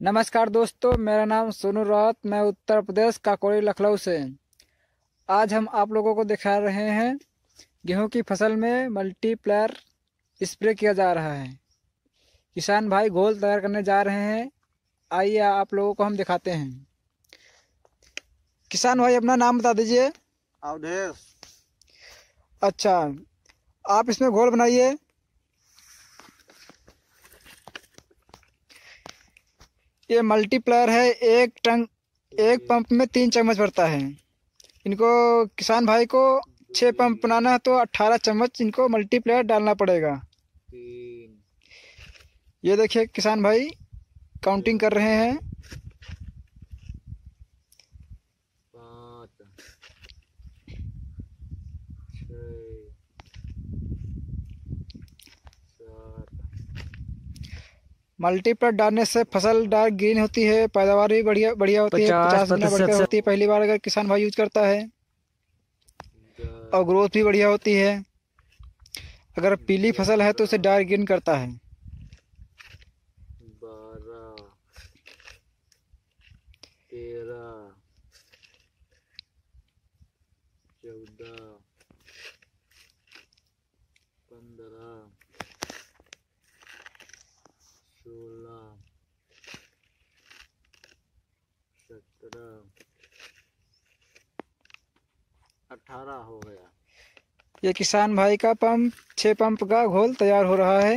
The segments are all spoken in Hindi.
नमस्कार दोस्तों मेरा नाम सोनू रावत मैं उत्तर प्रदेश काकोरी लखनऊ से। आज हम आप लोगों को दिखा रहे हैं गेहूँ की फ़सल में मल्टीप्लायर स्प्रे किया जा रहा है। किसान भाई घोल तैयार करने जा रहे हैं। आइए आप लोगों को हम दिखाते हैं। किसान भाई अपना नाम बता दीजिए। अवधेश। अच्छा आप इसमें घोल बनाइए। ये मल्टीप्लायर है, एक टंग, एक पंप में तीन चम्मच भरता है। इनको किसान भाई को छः पंप बनाना है तो अट्ठारह चम्मच इनको मल्टीप्लायर डालना पड़ेगा। ये देखिए किसान भाई काउंटिंग कर रहे हैं पाँच छ सात मल्टीप्लायर डालने से फ़सल डार्क ग्रीन होती है पैदावार भी बढ़िया बढ़िया होती है पचास गुना से- होती है। पहली बार अगर किसान भाई यूज़ करता है और ग्रोथ भी बढ़िया होती है। अगर पीली फ़सल है तो उसे डार्क ग्रीन करता है। चौदह अठारह हो गया। ये किसान भाई का पंप छः पंप का घोल तैयार हो रहा है।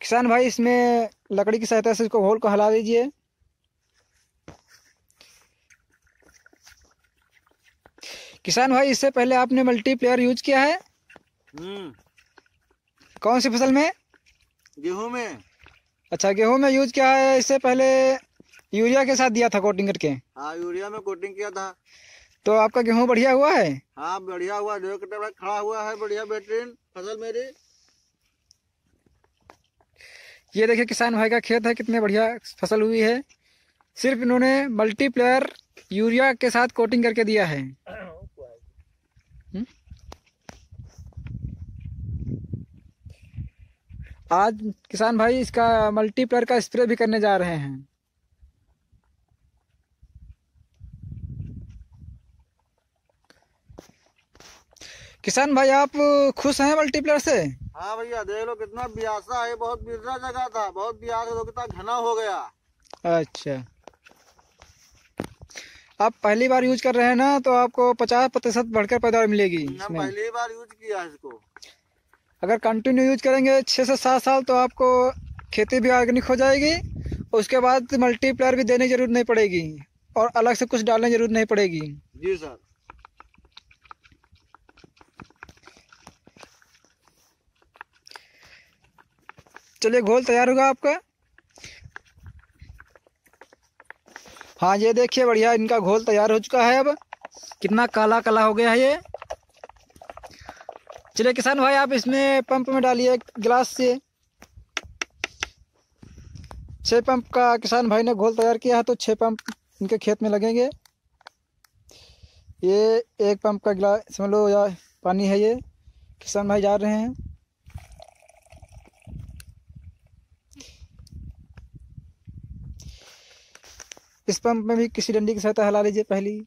किसान भाई इसमें लकड़ी की सहायता से इसको घोल को हिला दीजिए। किसान भाई इससे पहले आपने मल्टीप्लेयर यूज़ किया है? हम्म। कौन सी फ़सल में? गेहूँ में। अच्छा गेहूँ में यूज़ किया है। इससे पहले यूरिया के साथ दिया था कोटिंग करके। हाँ यूरिया में कोटिंग किया था। तो आपका गेहूँ बढ़िया हुआ है? हाँ बढ़िया हुआ खड़ा हुआ है बढ़िया बेहतरीन फ़सल मेरी। ये देखिए किसान भाई का खेत है कितने बढ़िया फ़सल हुई है। सिर्फ़ इन्होंने मल्टीप्लेयर यूरिया के साथ कोटिंग करके दिया है। हम्म? आज किसान भाई इसका मल्टीप्लेयर का स्प्रे भी करने जा रहे हैं। किसान भाई आप खुश हैं मल्टीप्लेयर से? हाँ भैया देख लो कितना ब्यासा है बहुत बिरला जगह था बहुत ब्यास हो कितना घना हो गया। अच्छा। आप पहली बार यूज़ कर रहे हैं ना तो आपको पचास प्रतिशत बढ़कर पैदावार मिलेगी इसमें। पहली बार यूज़ किया है इसको। अगर कंटिन्यू यूज़ करेंगे छः से सात साल तो आपको खेती भी ऑर्गेनिक हो जाएगी उसके बाद मल्टीप्लायर भी देने की ज़रूरत नहीं पड़ेगी और अलग से कुछ डालने की ज़रूरत नहीं पड़ेगी। जी सर। चलिए, घोल तैयार होगा आपका। हाँ ये देखिए, बढ़िया, इनका घोल तैयार हो चुका है अब। कितना काला काला हो गया है ये। चलिए, किसान भाई, आप इसमें पंप में डालिए गिलास से। छः पंप का किसान भाई ने घोल तैयार किया है तो छः पंप इनके खेत में लगेंगे। ये एक पंप का गिलास, समझ लो, या पानी है ये। किसान भाई जा रहे हैं। इस पंप में भी किसी डंडी की सहायता हिला लीजिए पहली।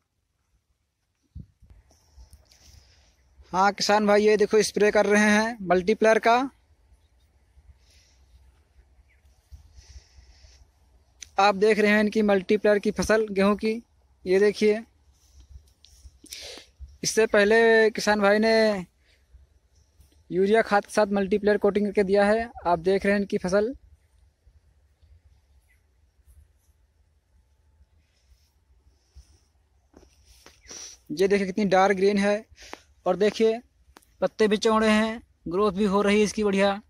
हाँ किसान भाई, ये देखो स्प्रे कर रहे हैं मल्टीप्लायर का। आप देख रहे हैं इनकी मल्टीप्लायर की फ़सल, गेहूँ की। ये देखिए। इससे पहले किसान भाई ने यूरिया खाद के साथ मल्टीप्लेयर कोटिंग करके दिया है। आप देख रहे हैं इनकी फ़सल। ये देखिए कितनी डार्क ग्रीन है। और देखिए पत्ते भी चौड़े हैं ग्रोथ भी हो रही है इसकी बढ़िया।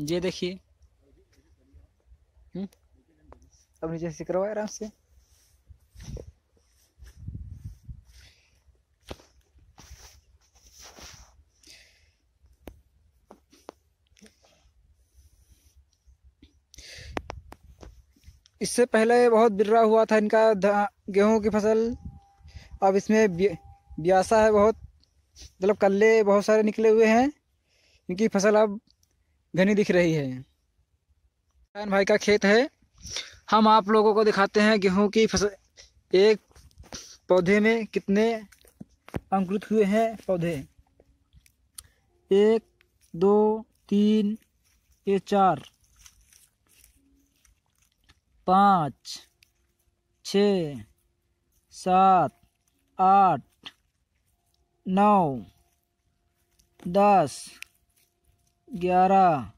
ये देखिए। हम्म, अब नीचे से करवाए आराम से। इससे पहले बहुत बिर्रा हुआ था इनका गेहूँ की फ़सल। अब इसमें ब्यासा है बहुत मतलब कल्ले बहुत सारे निकले हुए हैं। इनकी फ़सल अब घनी दिख रही है। भाई का खेत है। हम आप लोगों को दिखाते हैं गेहूँ की फ़सल, एक पौधे में कितने अंकुरित हुए हैं पौधे। एक, दो, तीन, ये चार। पाँच, छ, सात, आठ, नौ, दस, ग्यारह,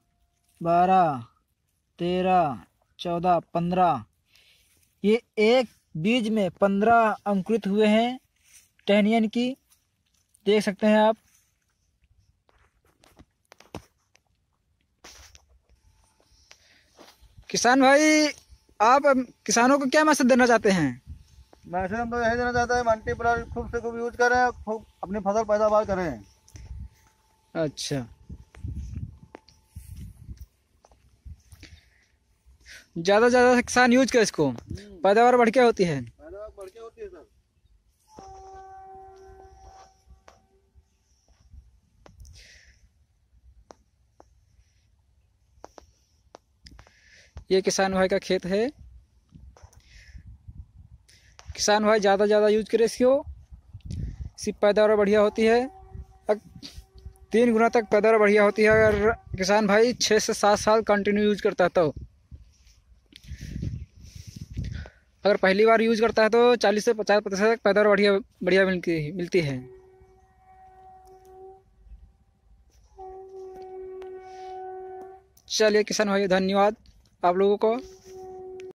बारह, तेरह, चौदह, पंद्रह। ये एक बीज में पंद्रह अंकुरित हुए हैं। टहनियन की, देख सकते हैं आप। किसान भाई आप किसानों को क्या मैसेज देना चाहते हैं? मैसेज हम तो यही देना चाहते हैं मल्टी प्लाट खूब से खूब यूज़ करें खूब अपनी फ़सल पैदावार करें। अच्छा। ज़्यादा से ज़्यादा किसान यूज़ करे इसको। पैदावार बढ़ के होती है पैदावार बढ़ के होती है सर ये किसान भाई का खेत है। किसान भाई ज़्यादा ज़्यादा यूज़ करे इसको। इसकी पैदावार बढ़िया होती है। तीन गुना तक पैदावार बढ़िया होती है। अगर किसान भाई छः से सात साल कंटिन्यू यूज़ करता है तो। अगर पहली बार यूज़ करता है तो चालीस से पचास प्रतिशत तक पैदावार बढ़िया बढ़िया मिलती मिलती है। चलिए किसान भाई, धन्यवाद। आप लोगों को